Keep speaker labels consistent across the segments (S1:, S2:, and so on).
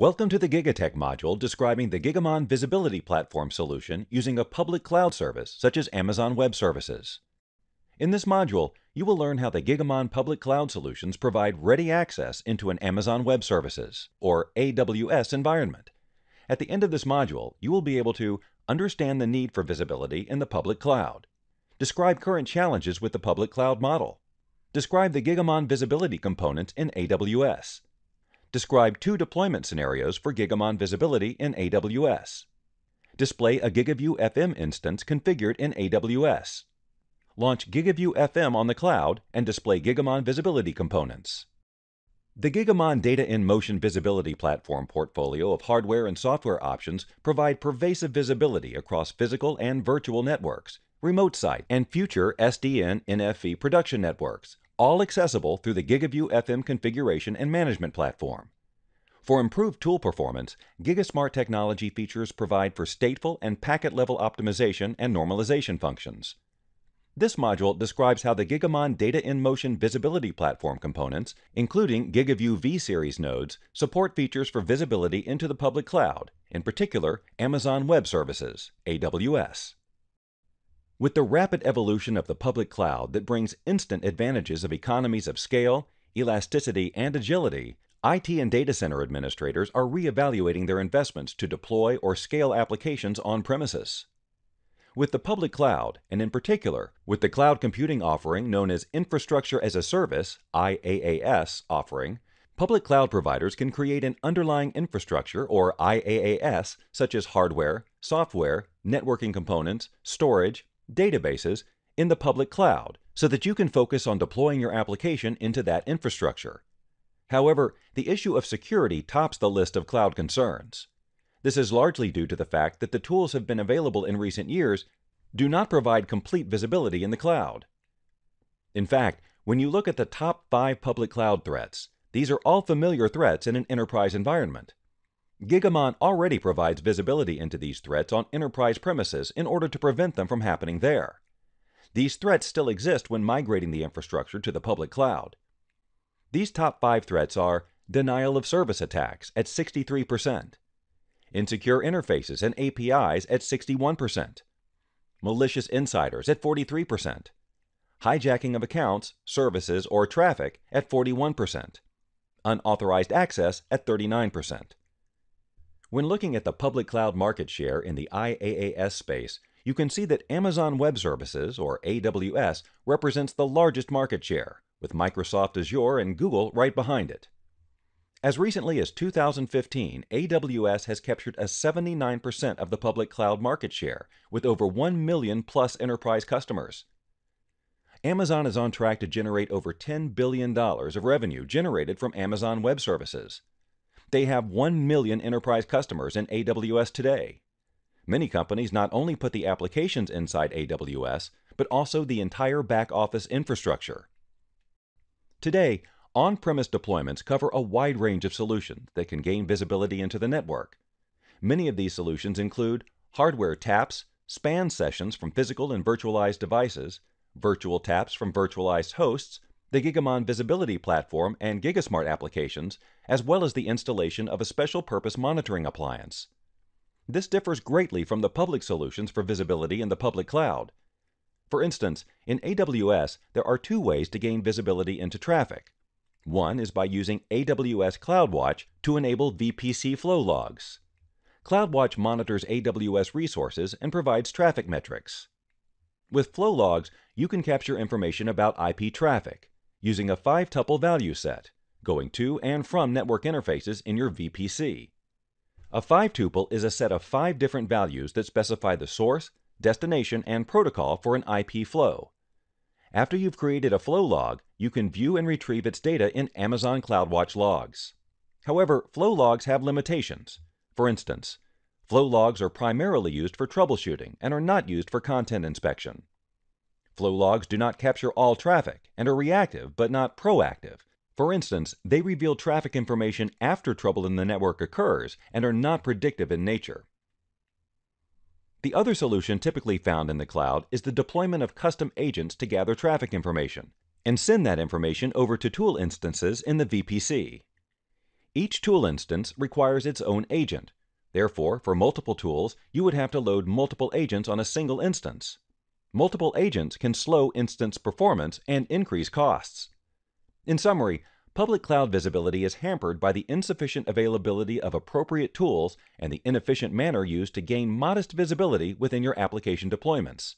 S1: Welcome to the GigaTech module describing the Gigamon Visibility Platform solution using a public cloud service such as Amazon Web Services. In this module, you will learn how the Gigamon public cloud solutions provide ready access into an Amazon Web Services, or AWS environment. At the end of this module, you will be able to understand the need for visibility in the public cloud, describe current challenges with the public cloud model, describe the Gigamon visibility components in AWS, describe two deployment scenarios for Gigamon visibility in AWS, display a GigaVUE FM instance configured in AWS, launch GigaVUE FM on the cloud, and display Gigamon visibility components. The Gigamon Data in Motion Visibility Platform portfolio of hardware and software options provide pervasive visibility across physical and virtual networks, remote site, and future SDN NFV production networks, all accessible through the GigaVUE FM configuration and management platform. For improved tool performance, GigaSmart technology features provide for stateful and packet level optimization and normalization functions. This module describes how the Gigamon Data in Motion Visibility Platform components, including GigaVUE V-Series nodes, support features for visibility into the public cloud, in particular Amazon Web Services, AWS. With the rapid evolution of the public cloud that brings instant advantages of economies of scale, elasticity, and agility, IT and data center administrators are reevaluating their investments to deploy or scale applications on premises. With the public cloud, and in particular with the cloud computing offering known as Infrastructure as a Service IaaS offering, public cloud providers can create an underlying infrastructure or IaaS such as hardware, software, networking components, storage, databases in the public cloud so that you can focus on deploying your application into that infrastructure. However, the issue of security tops the list of cloud concerns. This is largely due to the fact that the tools have been available in recent years do not provide complete visibility in the cloud. In fact, when you look at the top five public cloud threats, these are all familiar threats in an enterprise environment. Gigamon already provides visibility into these threats on enterprise premises in order to prevent them from happening there. These threats still exist when migrating the infrastructure to the public cloud. These top five threats are denial of service attacks at 63%, insecure interfaces and APIs at 61%, malicious insiders at 43%, hijacking of accounts, services, or traffic at 41%, unauthorized access at 39%. When looking at the public cloud market share in the IaaS space, you can see that Amazon Web Services, or AWS, represents the largest market share, with Microsoft Azure and Google right behind it. As recently as 2015, AWS has captured a 79% of the public cloud market share, with over 1 million plus enterprise customers. Amazon is on track to generate over $10 billion of revenue generated from Amazon Web Services. They have 1 million enterprise customers in AWS today. Many companies not only put the applications inside AWS, but also the entire back office infrastructure. Today, on-premise deployments cover a wide range of solutions that can gain visibility into the network. Many of these solutions include hardware taps, span sessions from physical and virtualized devices, virtual taps from virtualized hosts, the Gigamon Visibility Platform and GigaSmart applications, as well as the installation of a special purpose monitoring appliance. This differs greatly from the public solutions for visibility in the public cloud. For instance, in AWS, there are two ways to gain visibility into traffic. One is by using AWS CloudWatch to enable VPC flow logs. CloudWatch monitors AWS resources and provides traffic metrics. With flow logs, you can capture information about IP traffic using a five-tuple value set, going to and from network interfaces in your VPC. A five-tuple is a set of five different values that specify the source, destination, and protocol for an IP flow. After you've created a flow log, you can view and retrieve its data in Amazon CloudWatch logs. However, flow logs have limitations. For instance, flow logs are primarily used for troubleshooting and are not used for content inspection. Flow logs do not capture all traffic and are reactive but not proactive. For instance, they reveal traffic information after trouble in the network occurs and are not predictive in nature. The other solution typically found in the cloud is the deployment of custom agents to gather traffic information and send that information over to tool instances in the VPC. Each tool instance requires its own agent. Therefore, for multiple tools, you would have to load multiple agents on a single instance. Multiple agents can slow instance performance and increase costs. In summary, public cloud visibility is hampered by the insufficient availability of appropriate tools and the inefficient manner used to gain modest visibility within your application deployments.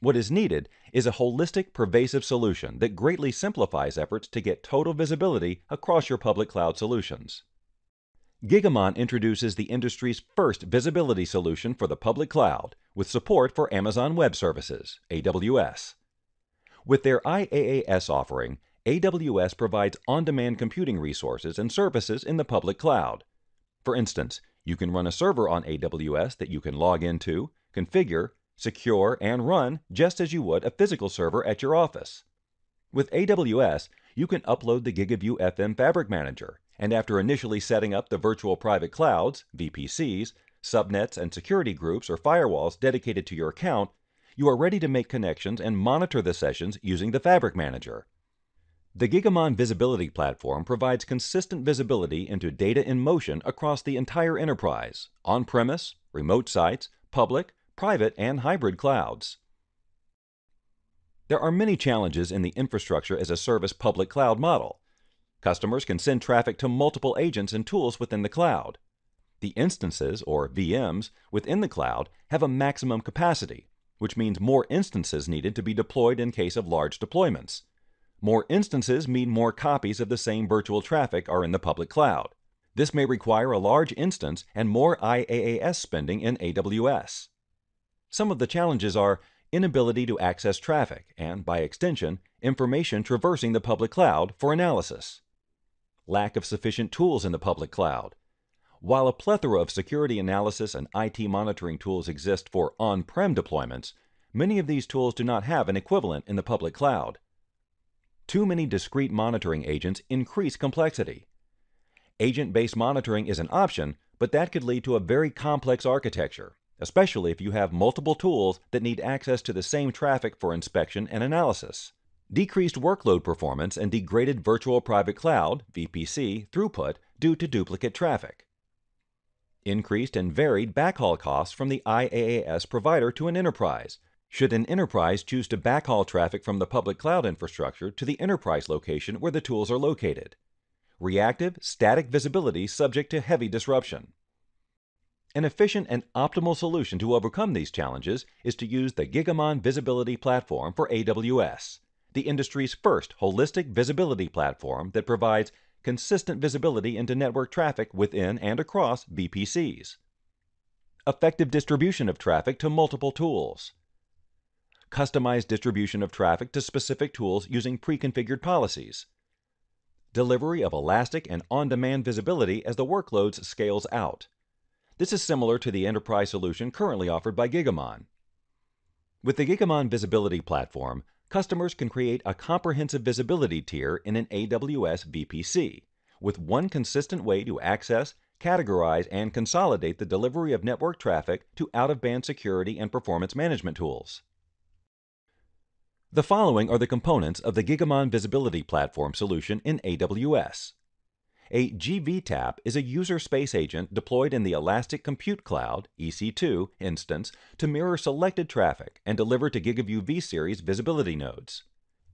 S1: What is needed is a holistic, pervasive solution that greatly simplifies efforts to get total visibility across your public cloud solutions. Gigamon introduces the industry's first visibility solution for the public cloud with support for Amazon Web Services, AWS. With their IaaS offering, AWS provides on-demand computing resources and services in the public cloud. For instance, you can run a server on AWS that you can log into, configure, secure, and run just as you would a physical server at your office. With AWS, you can upload the GigaVUE FM Fabric Manager, and after initially setting up the virtual private clouds, VPCs, subnets, and security groups or firewalls dedicated to your account, you are ready to make connections and monitor the sessions using the Fabric Manager. The Gigamon Visibility Platform provides consistent visibility into data in motion across the entire enterprise, on-premise, remote sites, public, private, and hybrid clouds. There are many challenges in the infrastructure as a service public cloud model. Customers can send traffic to multiple agents and tools within the cloud. The instances, or VMs, within the cloud have a maximum capacity, which means more instances needed to be deployed in case of large deployments. More instances mean more copies of the same virtual traffic are in the public cloud. This may require a large instance and more IaaS spending in AWS. Some of the challenges are inability to access traffic and, by extension, information traversing the public cloud for analysis. Lack of sufficient tools in the public cloud. While a plethora of security analysis and IT monitoring tools exist for on-prem deployments, many of these tools do not have an equivalent in the public cloud. Too many discrete monitoring agents increase complexity. Agent-based monitoring is an option, but that could lead to a very complex architecture especially if you have multiple tools that need access to the same traffic for inspection and analysis. Decreased workload performance and degraded virtual private cloud VPC throughput due to duplicate traffic. Increased and varied backhaul costs from the IaaS provider to an enterprise, should an enterprise choose to backhaul traffic from the public cloud infrastructure to the enterprise location where the tools are located. Reactive, static visibility subject to heavy disruption. An efficient and optimal solution to overcome these challenges is to use the Gigamon Visibility Platform for AWS, the industry's first holistic visibility platform that provides consistent visibility into network traffic within and across VPCs. Effective distribution of traffic to multiple tools. Customized distribution of traffic to specific tools using pre-configured policies. Delivery of elastic and on-demand visibility as the workloads scales out this is similar to the enterprise solution currently offered by Gigamon. With the Gigamon Visibility Platform, customers can create a comprehensive visibility tier in an AWS VPC with one consistent way to access, categorize, and consolidate the delivery of network traffic to out-of-band security and performance management tools. The following are the components of the Gigamon Visibility Platform solution in AWS. A GVTAP is a user space agent deployed in the Elastic Compute Cloud EC2 instance to mirror selected traffic and deliver to GigaVUE vSeries visibility nodes.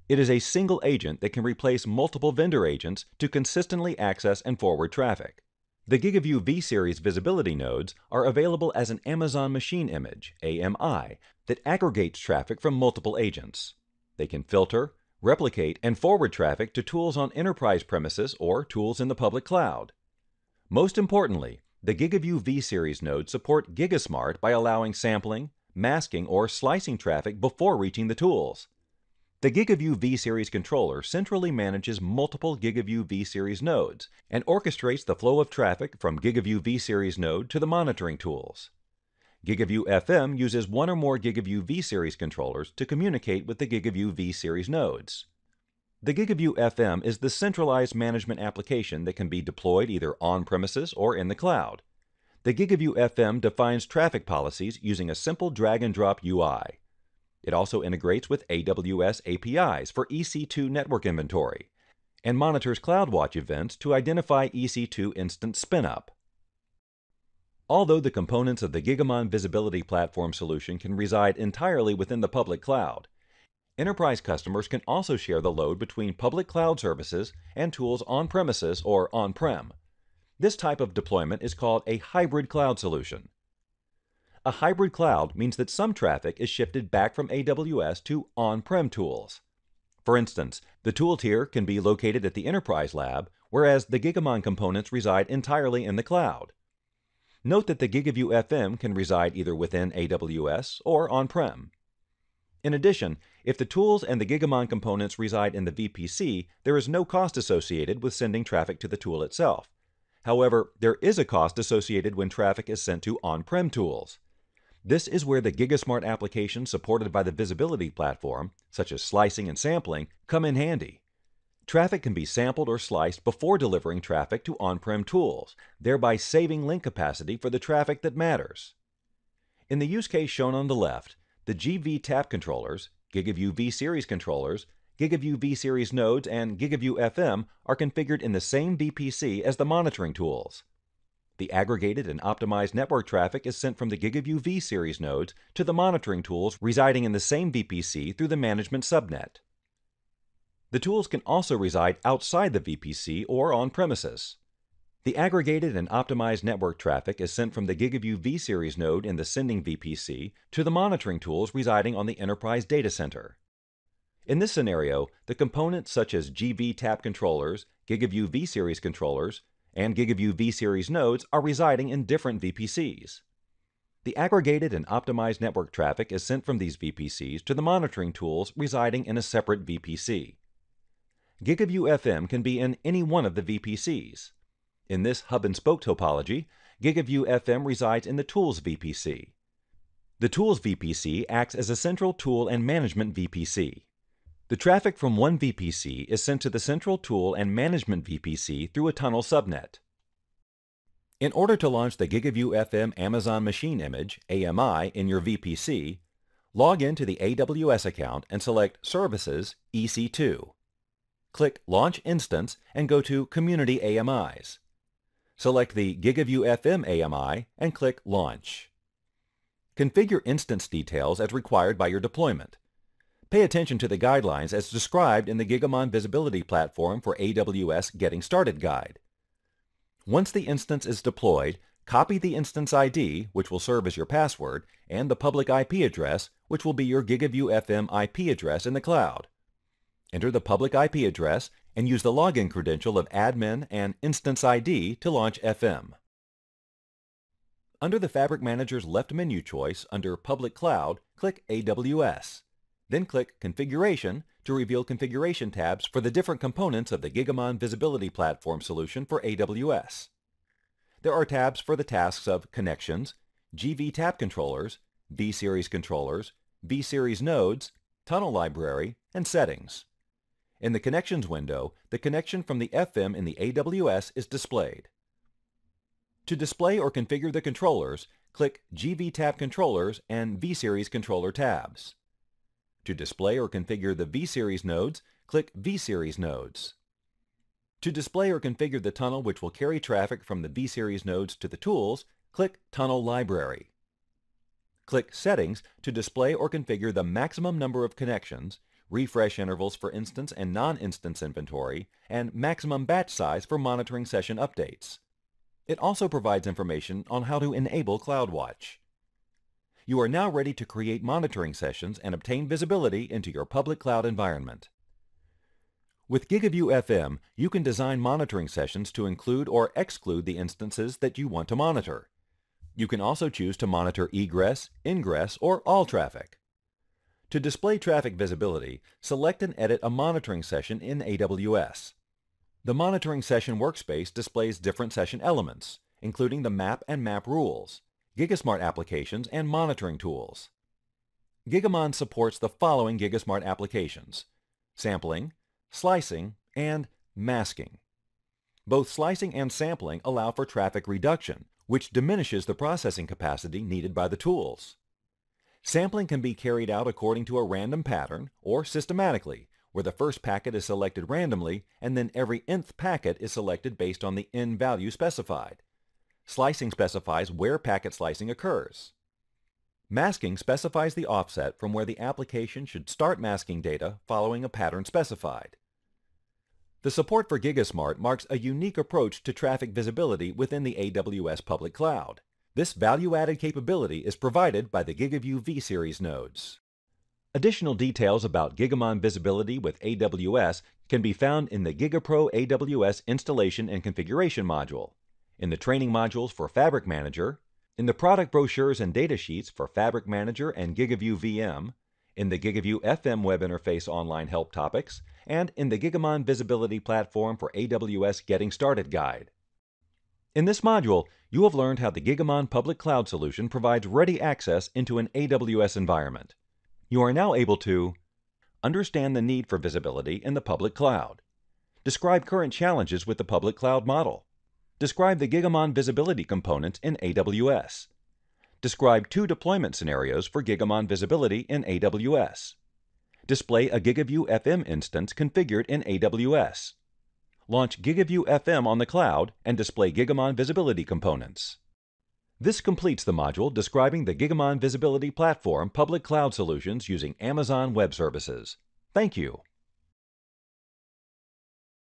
S1: It is a single agent that can replace multiple vendor agents to consistently access and forward traffic. The GigaVUE vSeries visibility nodes are available as an Amazon Machine Image AMI that aggregates traffic from multiple agents. They can filter, replicate, and forward traffic to tools on enterprise premises or tools in the public cloud. Most importantly, the GigaVUE vSeries nodes support GigaSmart by allowing sampling, masking, or slicing traffic before reaching the tools. The GigaVUE vSeries controller centrally manages multiple GigaVUE vSeries nodes and orchestrates the flow of traffic from GigaVUE vSeries node to the monitoring tools. GigaVUE FM uses one or more GigaVUE vSeries controllers to communicate with the GigaVUE vSeries nodes. The GigaVUE FM is the centralized management application that can be deployed either on-premises or in the cloud. The GigaVUE FM defines traffic policies using a simple drag-and-drop UI. It also integrates with AWS APIs for EC2 network inventory and monitors CloudWatch events to identify EC2 instance spin-up. Although the components of the Gigamon Visibility Platform solution can reside entirely within the public cloud, enterprise customers can also share the load between public cloud services and tools on-premises or on-prem. This type of deployment is called a hybrid cloud solution. A hybrid cloud means that some traffic is shifted back from AWS to on-prem tools. For instance, the tool tier can be located at the enterprise lab, whereas the Gigamon components reside entirely in the cloud. Note that the GigaVUE FM can reside either within AWS or on-prem. In addition, if the tools and the Gigamon components reside in the VPC, there is no cost associated with sending traffic to the tool itself. However, there is a cost associated when traffic is sent to on-prem tools. This is where the GigaSmart applications supported by the visibility platform, such as slicing and sampling, come in handy. Traffic can be sampled or sliced before delivering traffic to on-prem tools, thereby saving link capacity for the traffic that matters. In the use case shown on the left, the GV tap controllers, GigaVUE V-Series controllers, GigaVUE V-Series nodes, and GigaVUE FM are configured in the same VPC as the monitoring tools. The aggregated and optimized network traffic is sent from the GigaVUE V-Series nodes to the monitoring tools residing in the same VPC through the management subnet. The tools can also reside outside the VPC or on premises. The aggregated and optimized network traffic is sent from the GigaVUE V-Series node in the sending VPC to the monitoring tools residing on the enterprise data center. In this scenario, the components such as GV tap controllers, GigaVUE V-Series controllers, and GigaVUE V-Series nodes are residing in different VPCs. The aggregated and optimized network traffic is sent from these VPCs to the monitoring tools residing in a separate VPC. GigaVUE FM can be in any one of the VPCs. In this hub and spoke topology, GigaVUE FM resides in the Tools VPC. The Tools VPC acts as a central tool and management VPC. The traffic from one VPC is sent to the central tool and management VPC through a tunnel subnet. In order to launch the GigaVUE FM Amazon Machine Image, AMI, in your VPC, log into the AWS account and select Services EC2. Click Launch Instance and go to Community AMIs. Select the GigaVUE FM AMI and click Launch. Configure instance details as required by your deployment. Pay attention to the guidelines as described in the Gigamon Visibility Platform for AWS Getting Started Guide. Once the instance is deployed, copy the instance ID, which will serve as your password, and the public IP address, which will be your GigaVUE FM IP address in the cloud. Enter the public IP address and use the login credential of admin and instance ID to launch FM. Under the Fabric Manager's left menu choice under Public Cloud, click AWS. Then click Configuration to reveal configuration tabs for the different components of the Gigamon Visibility Platform solution for AWS. There are tabs for the tasks of Connections, GV Tap Controllers, V-Series Controllers, V-Series Nodes, Tunnel Library, and Settings. In the Connections window, the connection from the FM in the AWS is displayed. To display or configure the controllers, click GV Tap Controllers and V-Series Controller tabs. To display or configure the V-Series nodes, click V-Series nodes. To display or configure the tunnel which will carry traffic from the V-Series nodes to the tools, click Tunnel Library. Click Settings to display or configure the maximum number of connections, refresh intervals for instance and non-instance inventory, and maximum batch size for monitoring session updates. It also provides information on how to enable CloudWatch. You are now ready to create monitoring sessions and obtain visibility into your public cloud environment. With GigaVUE FM, you can design monitoring sessions to include or exclude the instances that you want to monitor. You can also choose to monitor egress, ingress, or all traffic. To display traffic visibility, select and edit a monitoring session in AWS. The monitoring session workspace displays different session elements, including the map and map rules, GigaSmart applications, and monitoring tools. Gigamon supports the following GigaSmart applications, sampling, slicing, and masking. Both slicing and sampling allow for traffic reduction, which diminishes the processing capacity needed by the tools. Sampling can be carried out according to a random pattern or systematically, where the first packet is selected randomly and then every nth packet is selected based on the n value specified. Slicing specifies where packet slicing occurs. Masking specifies the offset from where the application should start masking data following a pattern specified. The support for GigaSmart marks a unique approach to traffic visibility within the AWS public cloud. This value-added capability is provided by the GigaVUE vSeries nodes. Additional details about Gigamon visibility with AWS can be found in the GigaPro AWS installation and configuration module, in the training modules for Fabric Manager, in the product brochures and datasheets for Fabric Manager and GigaVUE VM, in the GigaVUE FM web interface online help topics, and in the Gigamon Visibility Platform for AWS Getting Started guide. In this module, you have learned how the Gigamon Public Cloud solution provides ready access into an AWS environment. You are now able to understand the need for visibility in the public cloud, describe current challenges with the public cloud model, describe the Gigamon visibility components in AWS, describe two deployment scenarios for Gigamon visibility in AWS, display a GigaVUE FM instance configured in AWS, launch GigaVUE FM on the cloud, and display Gigamon visibility components. This completes the module describing the Gigamon Visibility Platform public cloud solutions using Amazon Web Services. Thank you.